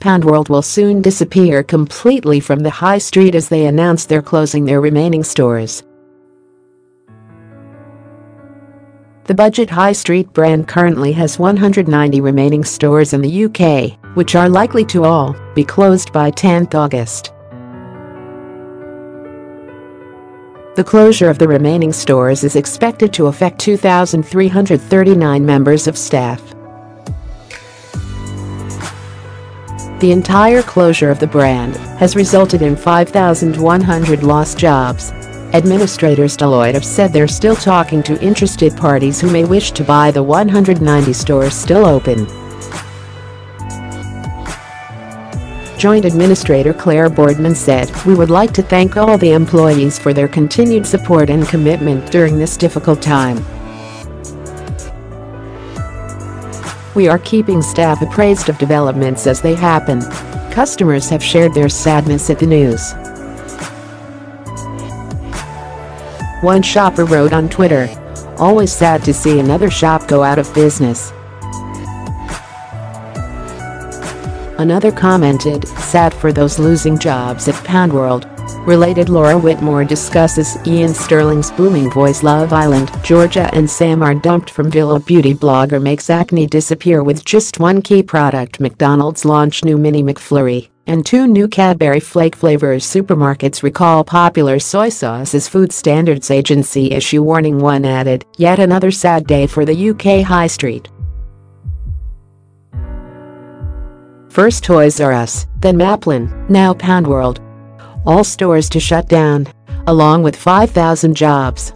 Poundworld will soon disappear completely from the high street as they announce they're closing their remaining stores. The budget high street brand currently has 190 remaining stores in the UK, which are likely to all be closed by 10th August. The closure of the remaining stores is expected to affect 2,339 members of staff. The entire closure of the brand has resulted in 5,100 lost jobs. Administrators Deloitte have said they're still talking to interested parties who may wish to buy the 190 stores still open. Joint Administrator Clare Boardman said, We would like to thank all the employees for their continued support and commitment during this difficult time. We are keeping staff appraised of developments as they happen. Customers have shared their sadness at the news. One shopper wrote on Twitter, Always sad to see another shop go out of business. Another commented, sad for those losing jobs at Poundworld. Related Laura Whitmore discusses Iain Stirling's booming voice Love Island, Georgia and Sam are dumped from Villa beauty blogger makes acne disappear with just one key product McDonald's launch new mini McFlurry and two new Cadbury flake flavors supermarkets recall popular soy sauce as Food Standards Agency issue warning one added, yet another sad day for the UK high street. First Toys R Us, then Maplin, now Poundworld. All stores to shut down, along with 5,000 jobs.